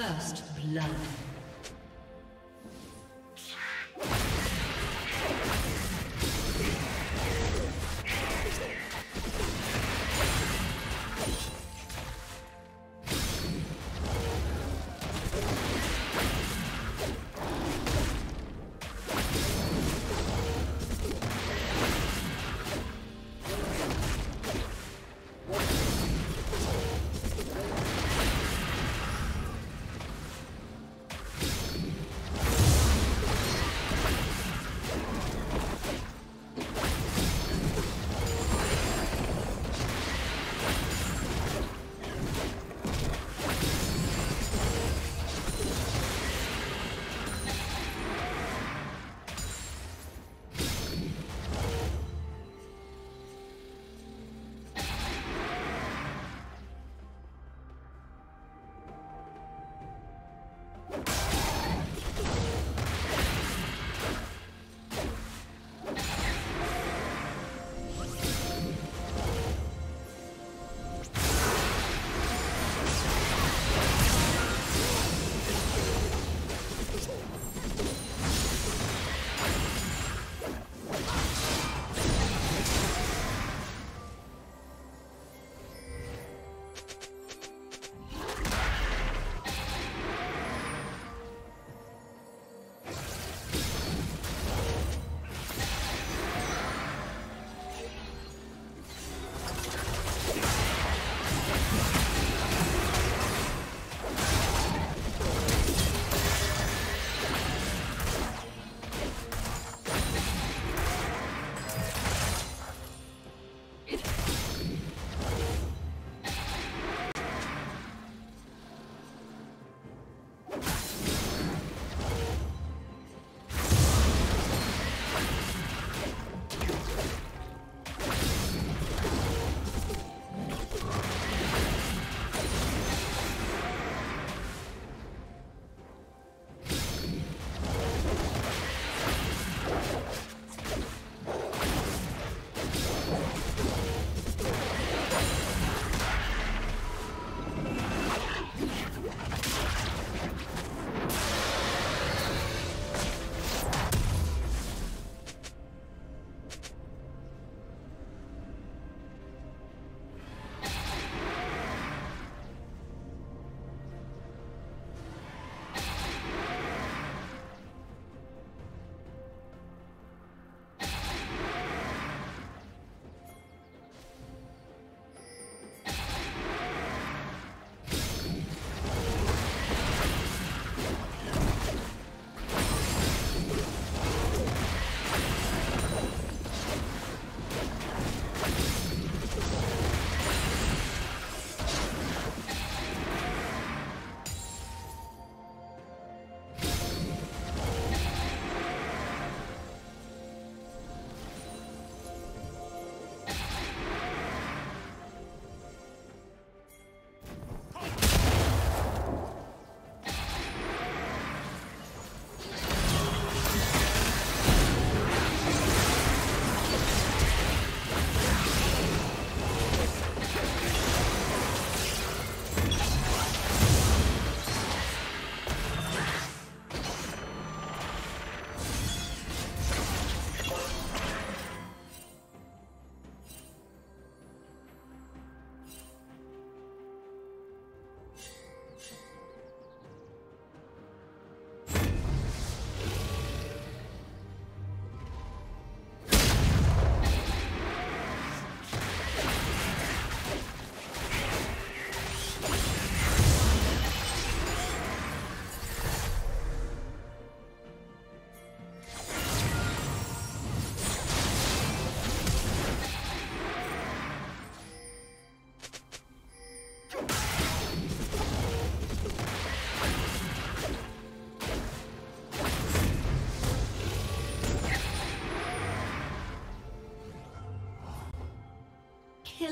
First blood.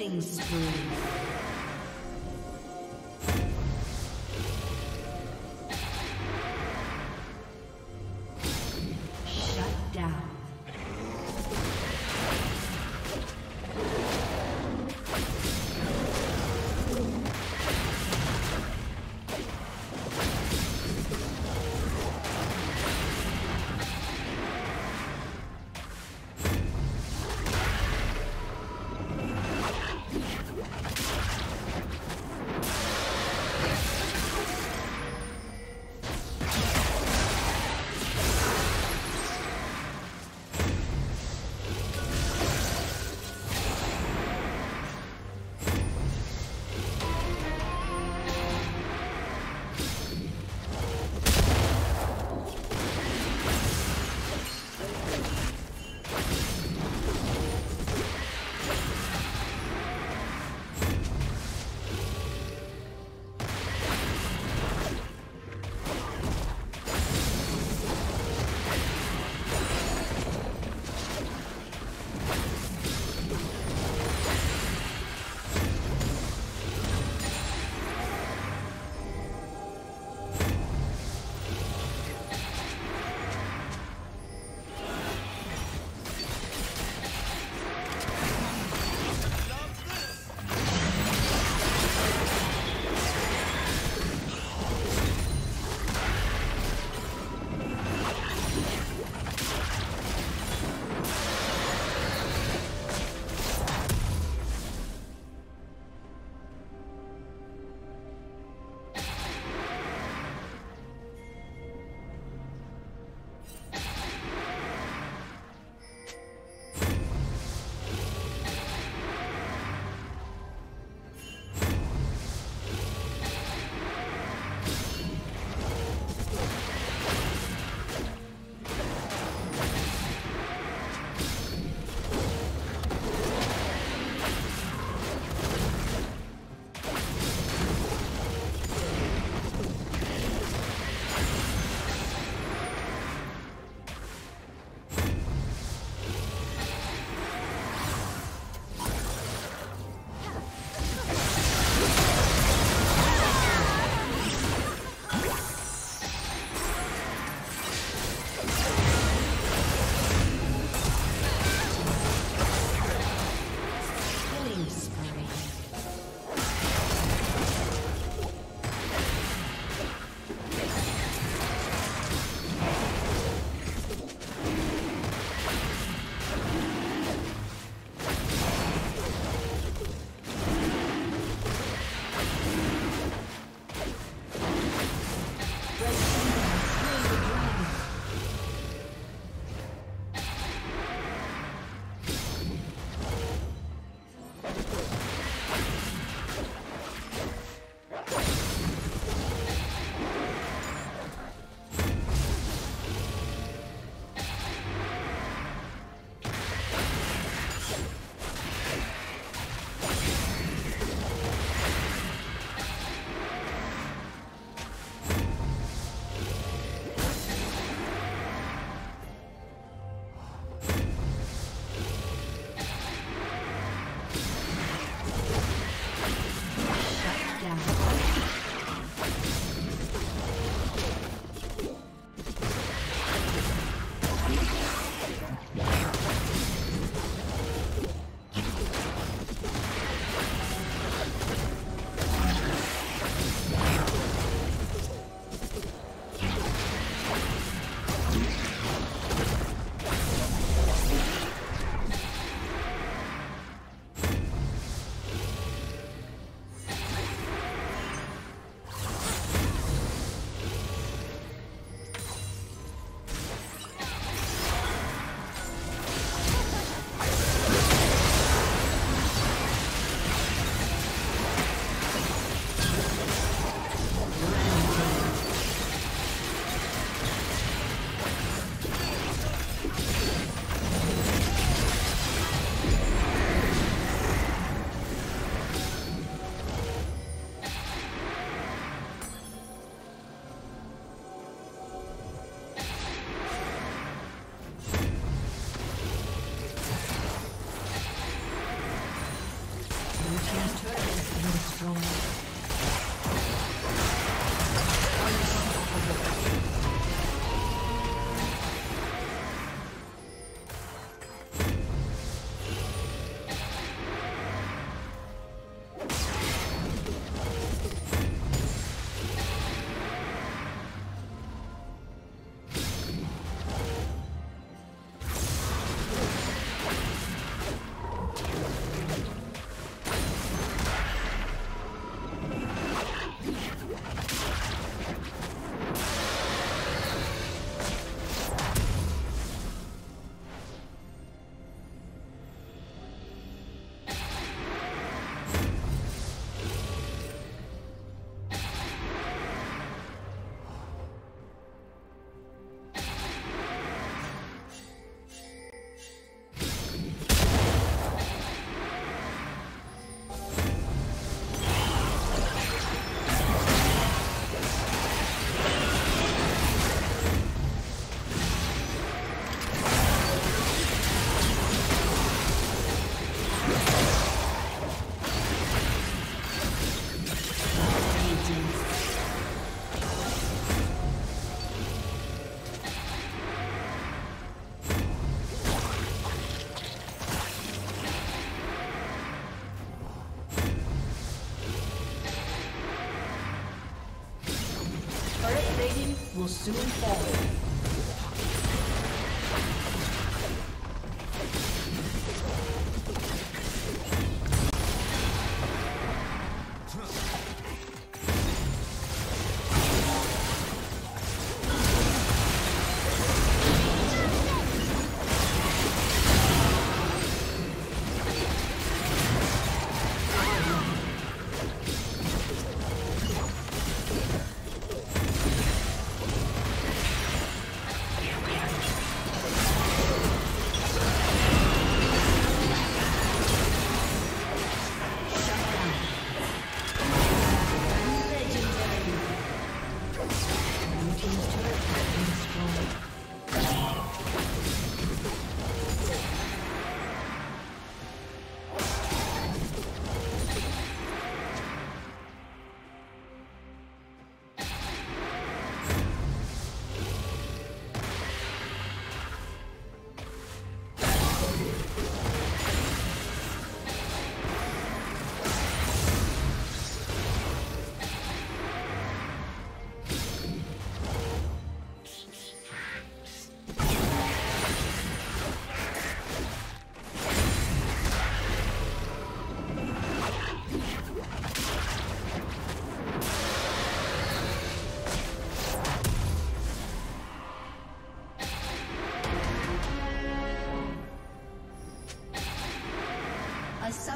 Killing spree. Plating will